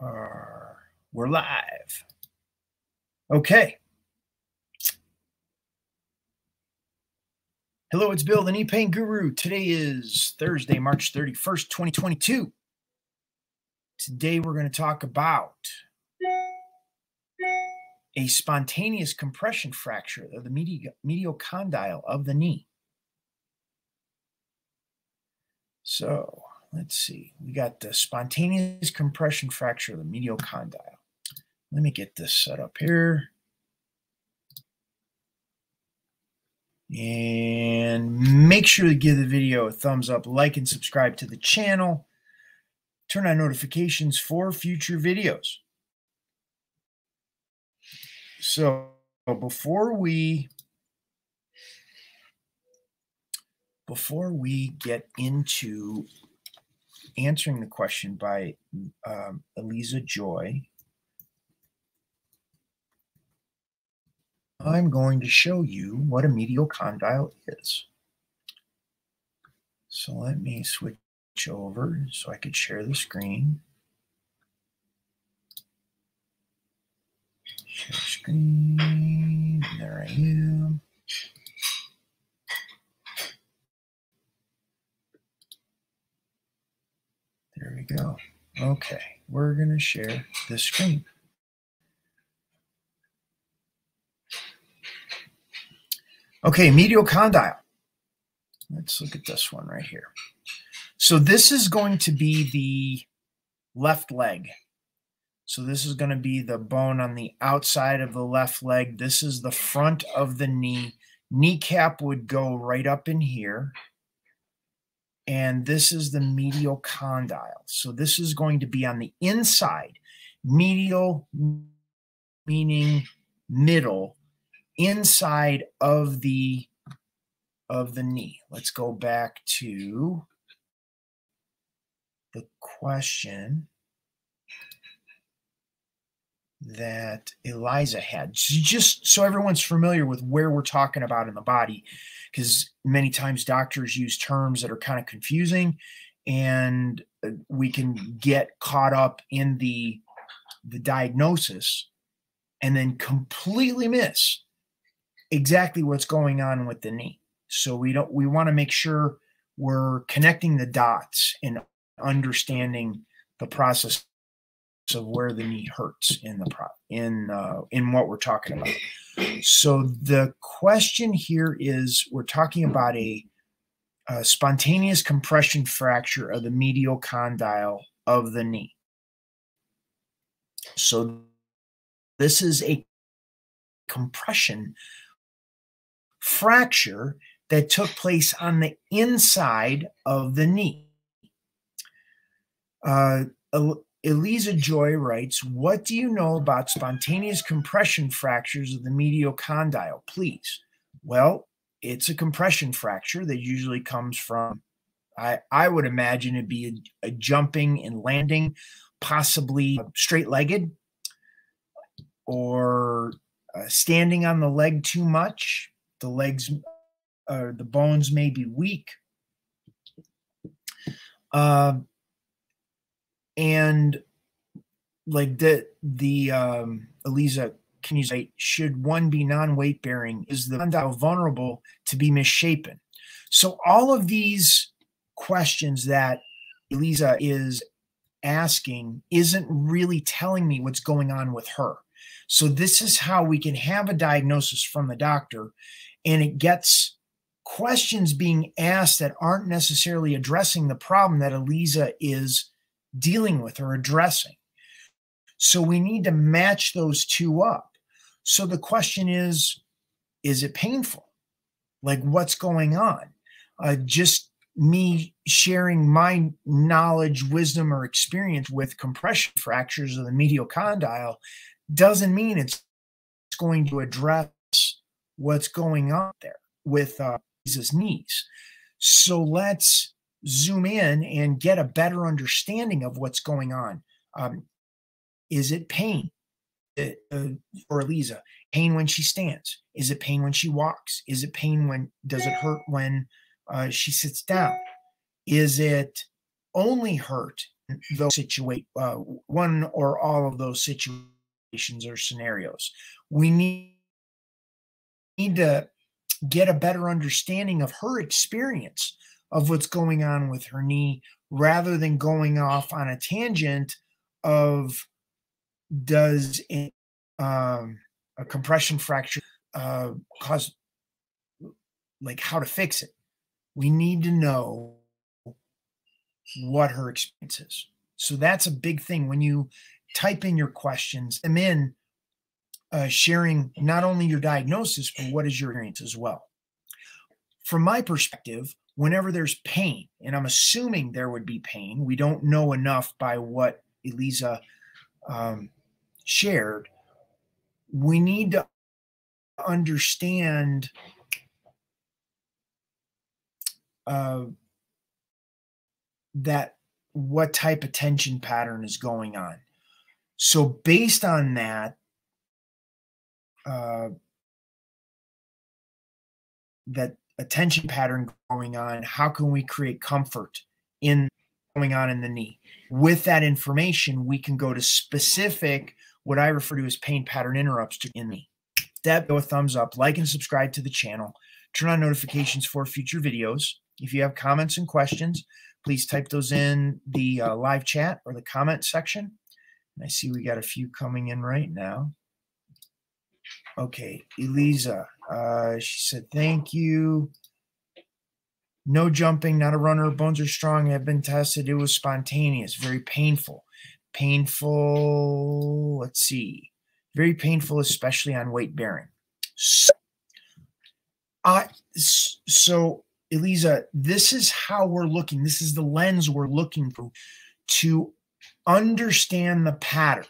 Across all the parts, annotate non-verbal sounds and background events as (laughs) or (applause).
Uh, we're live. Okay. Hello, it's Bill, the knee pain guru. Today is Thursday, March 31st, 2022. Today we're going to talk about a spontaneous compression fracture of the medial condyle of the knee. So let's see. We got the spontaneous compression fracture of the medial condyle. Let me get this set up here. And make sure to give the video a thumbs up, like, and subscribe to the channel. Turn on notifications for future videos. So before we before we get into answering the question by um, Eleeza Joy, I'm going to show you what a medial condyle is. So let me switch over so I could share the screen. Share screen. There I am. There we go. Okay, we're going to share the screen. Okay, medial condyle. Let's look at this one right here. So this is going to be the left leg. So this is going to be the bone on the outside of the left leg. This is the front of the knee. Kneecap would go right up in here. And this is the medial condyle. So this is going to be on the inside. Medial meaning middle inside of the of the knee. Let's go back to the question that Eleeza had. Just so everyone's familiar with where we're talking about in the body, because many times doctors use terms that are kind of confusing and uh, we can get caught up in the the diagnosis and then completely miss exactly what's going on with the knee. So we don't we want to make sure we're connecting the dots and understanding the process of where the knee hurts in the pro in uh, in what we're talking about. So the question here is we're talking about a, a spontaneous compression fracture of the medial condyle of the knee. So this is a compression fracture that took place on the inside of the knee. Uh, Eleeza Joy writes, What do you know about spontaneous compression fractures of the medial condyle, please? Well, it's a compression fracture that usually comes from, I, I would imagine it'd be a, a jumping and landing, possibly straight legged or uh, standing on the leg too much, the legs or uh, the bones may be weak. Uh, and like the the um, Eleeza, can you say should one be non-weight bearing? Is the condyle vulnerable to be misshapen? So all of these questions that Eleeza is asking isn't really telling me what's going on with her. So this is how we can have a diagnosis from the doctor and it gets questions being asked that aren't necessarily addressing the problem that Eleeza is dealing with or addressing. So we need to match those two up. So the question is is it painful? Like what's going on? Uh, just me sharing my knowledge, wisdom, or experience with compression fractures of the medial condyle doesn't mean it's going to address what's going on there with uh, his knees. So let's zoom in and get a better understanding of what's going on. Um, is it pain uh, uh, for? Pain when she stands? Is it pain when she walks? Is it pain when, does it hurt when uh, she sits down? Is it only hurt those situate uh, one or all of those situations or scenarios. We need need to get a better understanding of her experience of what's going on with her knee rather than going off on a tangent of does a, um, a compression fracture uh, cause like how to fix it we need to know what her experience is so that's a big thing when you type in your questions and then uh, sharing not only your diagnosis, but what is your experience as well. From my perspective, whenever there's pain, and I'm assuming there would be pain, we don't know enough by what Eleeza um, shared. We need to understand uh, that what type of tension pattern is going on. So, based on that, uh, that attention pattern going on how can we create comfort in going on in the knee? With that information we can go to specific what i refer to as pain pattern interrupts to in me that go a thumbs up like and subscribe to the channel. Turn on notifications for future videos. If you have comments and questions please type those in the uh, live chat or the comment section. And i see we got a few coming in right now. Okay, Eleeza. Uh, she said, thank you. No jumping, not a runner. Bones are strong. Have been tested. It was spontaneous, very painful. Painful. Let's see. Very painful, especially on weight bearing. So, uh, so Eleeza, this is how we're looking. This is the lens we're looking for to understand the pattern.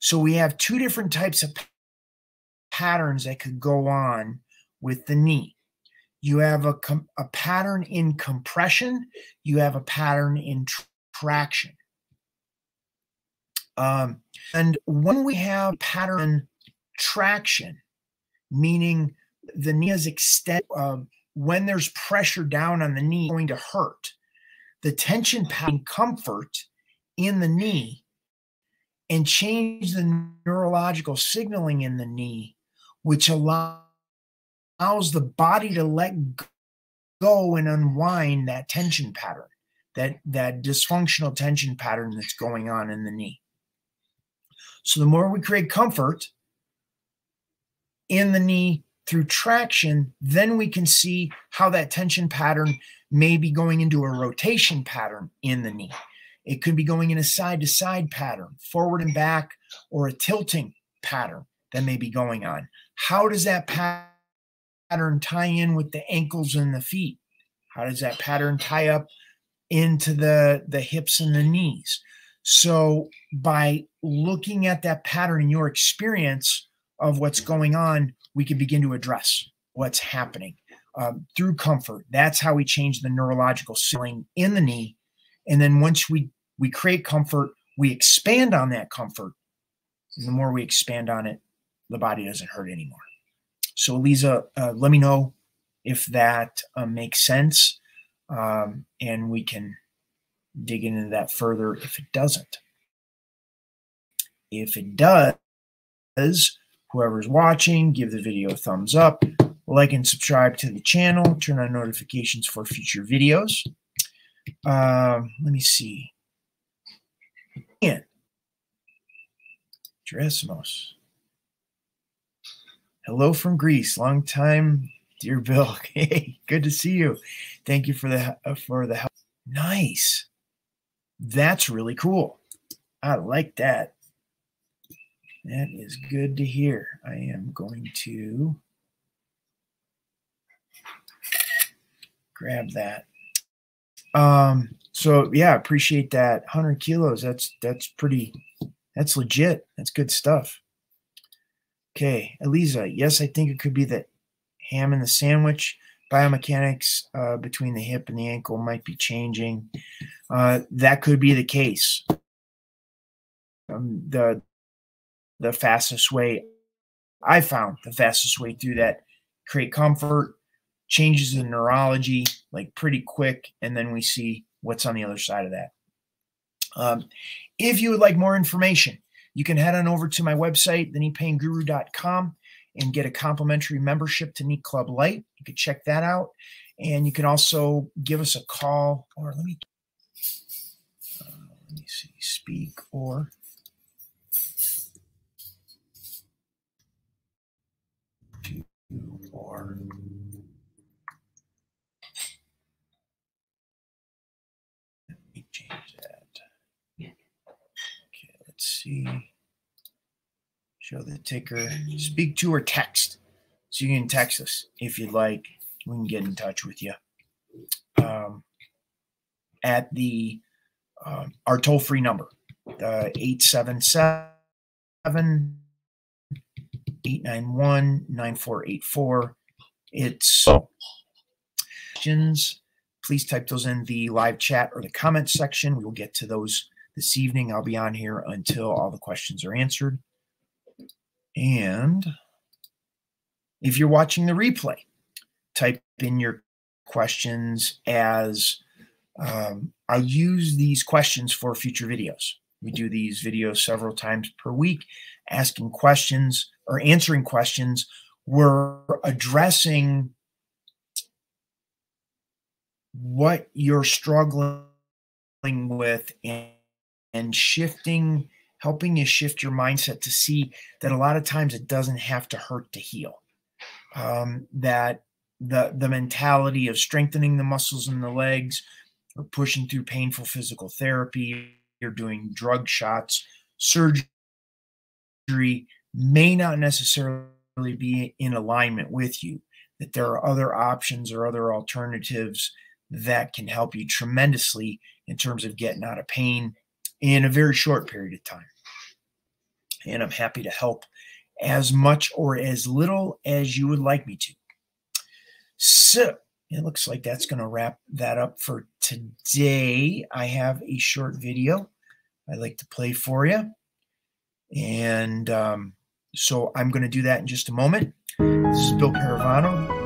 So we have two different types of patterns that could go on with the knee. You have a, a pattern in compression, you have a pattern in traction. Um, and when we have pattern traction, meaning the knee is extended, uh, when there's pressure down on the knee, going to hurt. The tension pattern comfort in the knee and change the neurological signaling in the knee, which allows the body to let go and unwind that tension pattern, that, that dysfunctional tension pattern that's going on in the knee. So the more we create comfort in the knee through traction, then we can see how that tension pattern may be going into a rotation pattern in the knee. It could be going in a side to side pattern, forward and back, or a tilting pattern that may be going on. How does that pattern tie in with the ankles and the feet? How does that pattern tie up into the, the hips and the knees? So, by looking at that pattern in your experience of what's going on, we can begin to address what's happening um, through comfort. That's how we change the neurological signaling in the knee. And then once we we create comfort, we expand on that comfort. And the more we expand on it, the body doesn't hurt anymore. So, Lisa, uh, let me know if that uh, makes sense, um, and we can dig into that further if it doesn't. If it does, whoever's watching, give the video a thumbs up, like and subscribe to the channel, turn on notifications for future videos. Um, let me see. Ian. Gerismos. Hello from Greece. Long time, dear Bill. (laughs) Hey, good to see you. Thank you for the uh, for the help. Nice. That's really cool. I like that. That is good to hear. I am going to grab that. Um, so yeah, appreciate that. 100 kilos. That's that's pretty. That's legit. That's good stuff. Okay, Eleeza. Yes, I think it could be that ham and the sandwich biomechanics uh, between the hip and the ankle might be changing. Uh, that could be the case. Um, the the fastest way I found the fastest way through that create comfort, changes the neurology like pretty quick, and then we see what's on the other side of that. Um, if you would like more information, you can head on over to my website, thekneepainguru.com, and get a complimentary membership to Knee Club Lite. You can check that out. And you can also give us a call, or let me, uh, let me see, speak or or let me change that. Okay, let's see. Show the ticker. Speak to or text. So you can text us if you'd like. We can get in touch with you. Um, at the uh, our toll free number, uh, 877 891 9484. It's questions. Please type those in the live chat or the comment section. We will get to those this evening. I'll be on here until all the questions are answered. And if you're watching the replay, type in your questions as um, I use these questions for future videos. We do these videos several times per week, asking questions or answering questions. We're addressing what you're struggling with and, and shifting, helping you shift your mindset to see that a lot of times it doesn't have to hurt to heal. Um, that the the mentality of strengthening the muscles in the legs or pushing through painful physical therapy you're doing drug shots, surgery may not necessarily be in alignment with you, that there are other options or other alternatives that can help you tremendously in terms of getting out of pain in a very short period of time. And I'm happy to help as much or as little as you would like me to. So, it looks like that's going to wrap that up for today. I have a short video I'd like to play for you. And um, so I'm going to do that in just a moment. This is Bill Parravano